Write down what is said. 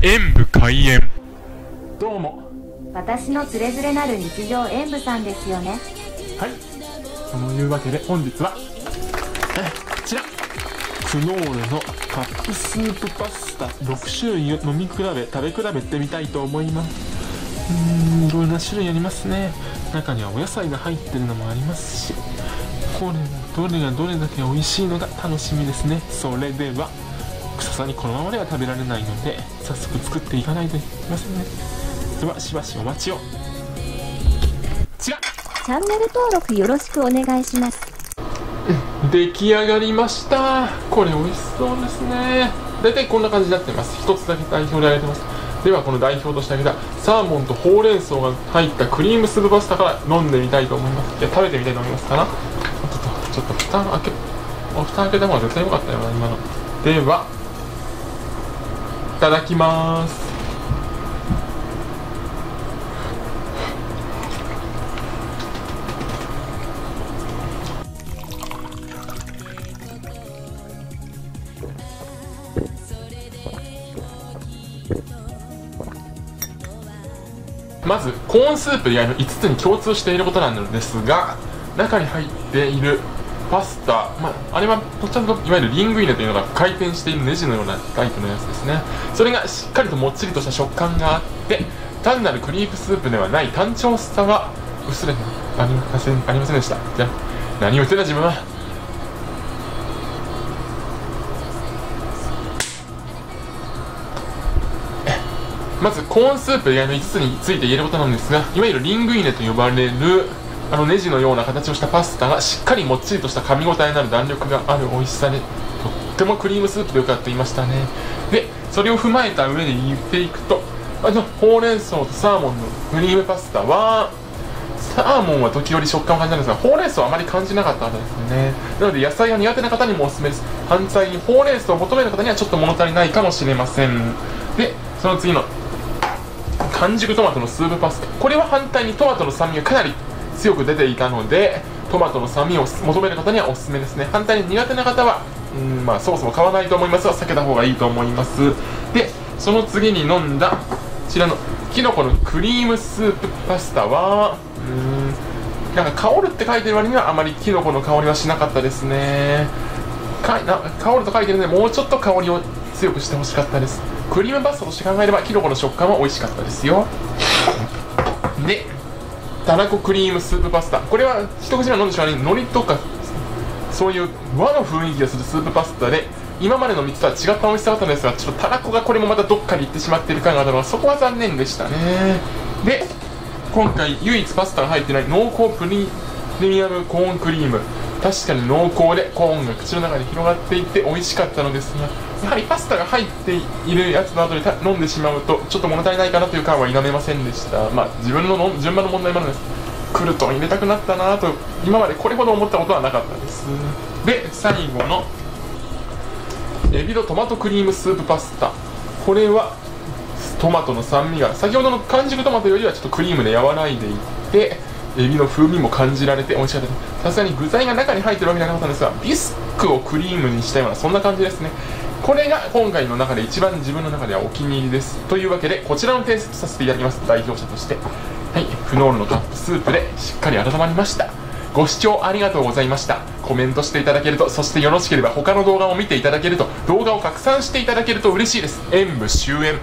演武開演。どうも。私のつれづれなる日常演舞さんですよね。はい。というわけで本日はえこちら。クノールのカップスープパスタ。6種類を飲み比べ食べ比べてみたいと思います。うーんいろんな種類ありますね。中にはお野菜が入ってるのもありますしこれどれがどれだけ美味しいのか楽しみですね。それではさすがにこのままでは食べられないので早速作っていかないといけませんね。ではしばしお待ちを。チャンネル登録よろしくお願いします。出来上がりました。これ美味しそうですね。大体こんな感じになってます。一つだけ代表であげてます。ではこの代表としてあげたサーモンとほうれん草が入ったクリームスープパスタから飲んでみたいと思います。いや食べてみたいと思いますかな。ちょっとちょっと蓋開けお蓋開けた方が絶対良かったよな今の。ではいただきます。まずコーンスープ以外の5つに共通していることなんですが中に入っているパスタ、まあ、あれはちゃんといわゆるリングイネというのが回転しているネジのようなタイプのやつですね。それがしっかりともっちりとした食感があって単なるクリームスープではない単調さが薄れてありませんありませんでした。じゃ何を言ってんだ自分は。まずコーンスープ以外の5つについて言えることなんですがいわゆるリングイネと呼ばれるあのネジのような形をしたパスタがしっかりもっちりとした噛み応えのある弾力がある美味しさでとってもクリームスープでよかったいましたね。でそれを踏まえた上で言っていくとあのほうれん草とサーモンのクリームパスタはサーモンは時折食感を感じたんですがほうれん草はあまり感じなかったですね。なので野菜が苦手な方にもおすすめです反対にほうれん草を求める方にはちょっと物足りないかもしれません。でその次の完熟トマトのスープパスタ。これは反対にトマトの酸味がかなり強く出ていたのでトマトの酸味を求める方にはおすすめですね。反対に苦手な方はうんまあそもそも買わないと思いますが避けた方がいいと思います。でその次に飲んだこちらのきのこのクリームスープパスタはうんなんか香るって書いてる割にはあまりきのこの香りはしなかったですね。かな香ると書いてるのでもうちょっと香りを強くしてほしかったです。クリームパスタとして考えればきのこの食感は美味しかったですよ。でたらこクリームスープパスタ。これは一口目飲んでしまうに海苔とかそういう和の雰囲気がするスープパスタで今までの3つとは違った美味しさだったんですがちょっとたらこがこれもまたどっかに行ってしまっている感があったのはそこは残念でしたね。で今回唯一パスタが入ってない濃厚プリプレミアムコーンクリーム。確かに濃厚でコーンが口の中に広がっていって美味しかったのですがはりパスタが入っているやつの後に飲んでしまうとちょっと物足りないかなという感は否めませんでした。まあ自分のの順番の問題もあるんですクルトン入れたくなったなと今までこれほど思ったことはなかったです。で最後のエビのトマトクリームスープパスタ。これはトマトの酸味が先ほどの完熟トマトよりはちょっとクリームで和らいでいってエビの風味も感じられて美味しかった。さすがに具材が中に入ってるわけじゃなかったんですがビスクをクリームにしたようなそんな感じですね。これが今回の中で一番自分の中ではお気に入りです。というわけでこちらの点数とさせていただきます。代表者としてはいフノールのカップスープでしっかり温まりました。ご視聴ありがとうございました。コメントしていただけるとそしてよろしければ他の動画を見ていただけると動画を拡散していただけると嬉しいです。演武終演。